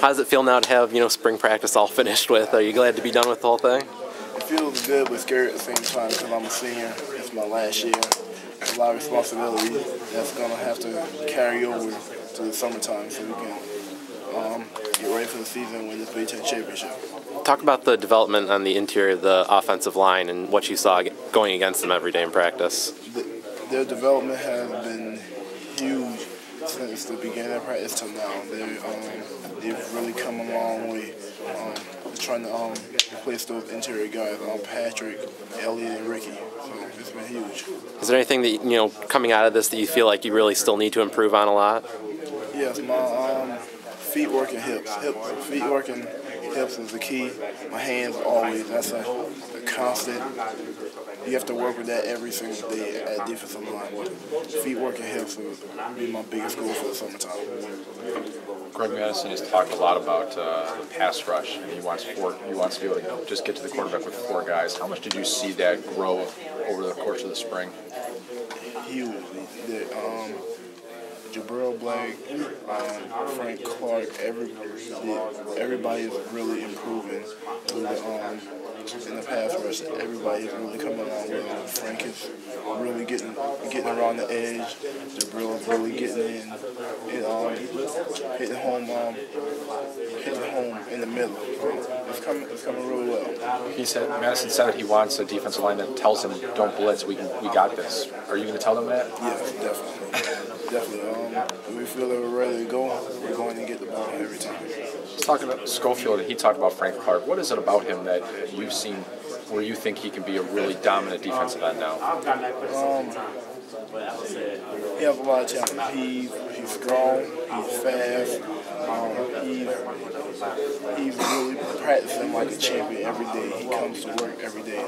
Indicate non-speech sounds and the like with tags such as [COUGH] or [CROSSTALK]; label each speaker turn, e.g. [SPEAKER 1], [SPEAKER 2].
[SPEAKER 1] How does it feel now to have you know spring practice all [LAUGHS] finished with? Are you glad to be done with the whole thing?
[SPEAKER 2] It feels good but scary at the same time because I'm a senior. It's my last year. A lot of responsibility that's gonna have to carry over to the summertime so we can um, get ready for the season win this Big Ten championship.
[SPEAKER 1] Talk about the development on the interior of the offensive line and what you saw going against them every day in practice.
[SPEAKER 2] The, their development has been huge since the beginning of practice till now. They um, they've really come a long way. Um, trying to um, replace those interior guys, um, Patrick, Elliott, and Ricky. So it's been huge.
[SPEAKER 1] Is there anything that you know coming out of this that you feel like you really still need to improve on a lot?
[SPEAKER 2] Yes, my um, feet work and hips. Hip, feet work and hips is the key. My hands always. That's a, a constant. You have to work with that every single day at defensive line. Feet work and hips will be my biggest goal for the summertime.
[SPEAKER 3] Greg Mattison has talked a lot about uh, the pass rush, and he wants four. He wants to be able to just get to the quarterback with four guys. How much did you see that grow over the course of the spring?
[SPEAKER 2] Huge. The, um, Jibreel Black, um, Frank Clark, every, everybody is really improving. Um, in the pass rush, everybody is really coming along well. Frank is really getting getting around the edge. Jabril is really getting in, and, um, hitting home, um, hitting home in the middle. It's coming, it's coming really well.
[SPEAKER 3] He said Mattison said he wants a defensive line that tells him, "Don't blitz. We can, we got this." Are you going to tell them that?
[SPEAKER 2] Yeah, definitely, definitely. Um, we feel that we're ready to go. We're going to get the ball every time.
[SPEAKER 3] Let's talk about Schofield. And he talked about Frank Clark. What is it about him that you've seen where you think he can be a really dominant defensive end now?
[SPEAKER 2] Um, he has a lot of talent. He's he's strong. He's fast. Um, he's practicing like a champion every day. He comes to work every day.